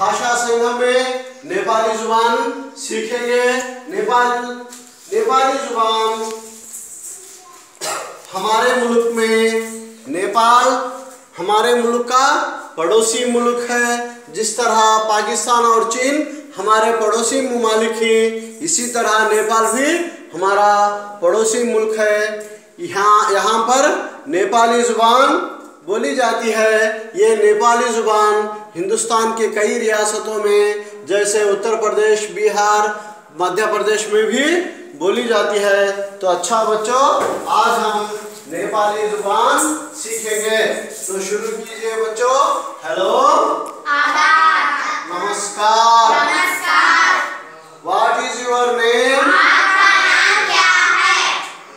भाषा संगम में नेपाली ज़ुबान सीखेंगे। नेपाल, नेपाली ज़ुबान। हमारे मुल्क में नेपाल हमारे मुल्क का पड़ोसी मुल्क है। जिस तरह पाकिस्तान और चीन हमारे पड़ोसी ममालिक हैं, इसी तरह नेपाल भी हमारा पड़ोसी मुल्क है। यहाँ यहाँ पर नेपाली ज़ुबान बोली जाती है ये नेपाली ज़ुबान हिंदुस्तान के कई रियासतों में जैसे उत्तर प्रदेश बिहार मध्य प्रदेश में भी बोली जाती है। तो अच्छा बच्चों आज हम नेपाली ज़ुबान सीखेंगे। तो शुरू कीजिए बच्चों। हेलो। नमस्कार। व्हाट इज़ योर नेम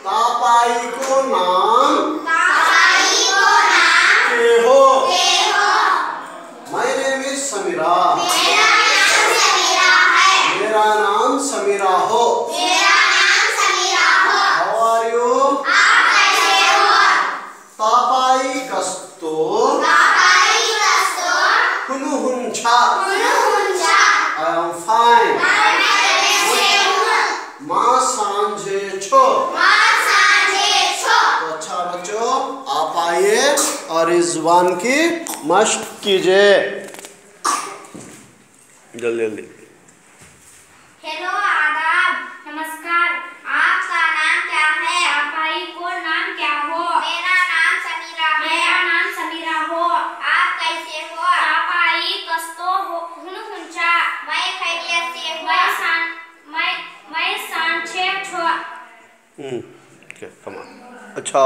तापाई को नाम समीरा। मेरा नाम समीरा हो। हाउ आर यू तापाई कस्तो। हुनु हुन्छ आई एम फाइन माँ सांझे छो। तो अच्छा बच्चों आप आइए और इस ज़ुबान की मश्क कीजिए। जल्दी जल्दी। हेलो आदाब नमस्कार। आपका नाम क्या है? आपका को नाम क्या हो? मेरा नाम समीरा है। मेरा नाम समीरा हो। आप कैसे हो? आपाई कस्तो हो? हुनु हुन्छ। मैं खैरियत से हूँ। मैं सान मैं मैं सांचे छो हम्म okay, come on. अच्छा